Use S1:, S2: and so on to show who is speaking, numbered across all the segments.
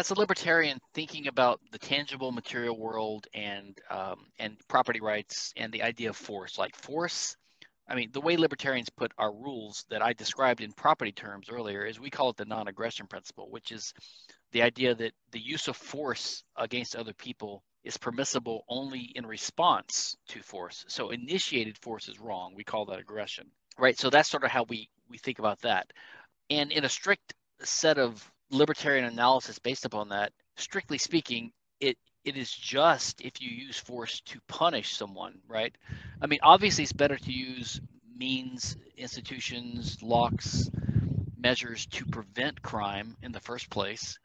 S1: as a libertarian thinking about the tangible material world and um, and property rights and the idea of force, like force, I mean, the way libertarians put our rules that I described in property terms earlier is we call it the non-aggression principle, which is the idea that the use of force against other people is permissible only in response to force. So initiated force is wrong. We call that aggression, right? So that's sort of how we we think about that. And in a strict set of libertarian analysis based upon that, strictly speaking, it it is just if you use force to punish someone, right? I mean, obviously, it's better to use means, institutions, locks, measures to prevent crime in the first place.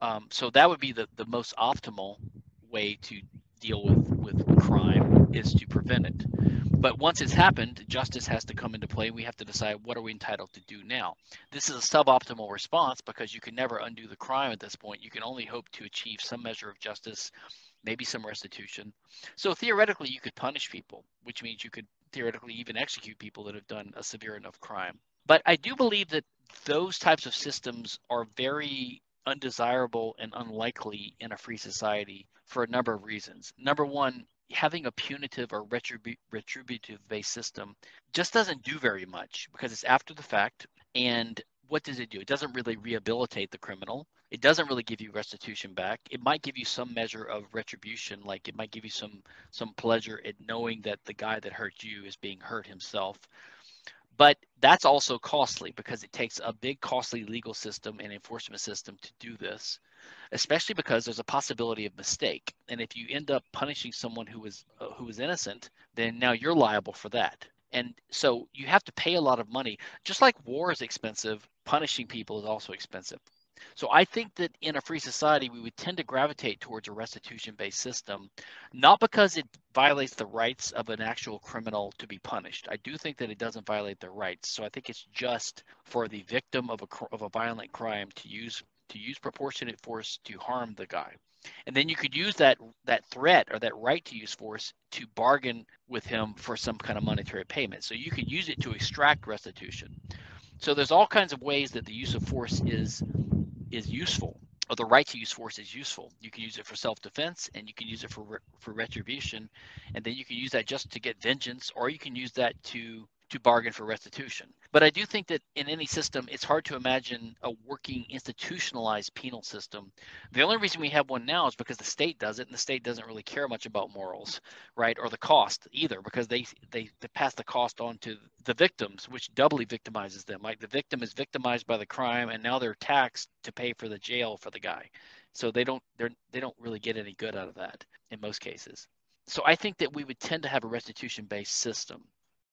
S1: Um, so that would be the, the most optimal way to deal with, with crime is to prevent it. But once it's happened, justice has to come into play. We have to decide what are we entitled to do now. This is a suboptimal response because you can never undo the crime at this point. You can only hope to achieve some measure of justice, maybe some restitution. So theoretically, you could punish people, which means you could theoretically even execute people that have done a severe enough crime. But I do believe that those types of systems are very undesirable and unlikely in a free society for a number of reasons. Number one, having a punitive or retribu- retributive based system just doesn't do very much because it's after the fact. And what does it do? It doesn't really rehabilitate the criminal. It doesn't really give you restitution back. It might give you some measure of retribution, like it might give you some some pleasure in knowing that the guy that hurt you is being hurt himself. But that's also costly because it takes a big costly legal system and enforcement system to do this especially because there's a possibility of mistake. And if you end up punishing someone who was uh, who was innocent, then now you're liable for that. And so you have to pay a lot of money. Just like war is expensive, punishing people is also expensive. So I think that in a free society, we would tend to gravitate towards a restitution based system, not because it violates the rights of an actual criminal to be punished. I do think that it doesn't violate their rights. So I think it's just for the victim of a, of a violent crime to use to use proportionate force to harm the guy. And then you could use that that threat or that right to use force to bargain with him for some kind of monetary payment. So you could use it to extract restitution. So there's all kinds of ways that the use of force is is useful or the right to use force is useful. You can use it for self-defense and you can use it for for retribution and then you can use that just to get vengeance or you can use that to to bargain for restitution. But I do think that in any system, it's hard to imagine a working institutionalized penal system. The only reason we have one now is because the state does it, and the state doesn't really care much about morals, right, or the cost either, because they they, they pass the cost on to the victims, which doubly victimizes them. Like the victim is victimized by the crime, and now they're taxed to pay for the jail for the guy. So they don't they're they don't really get any good out of that in most cases. So I think that we would tend to have a restitution based system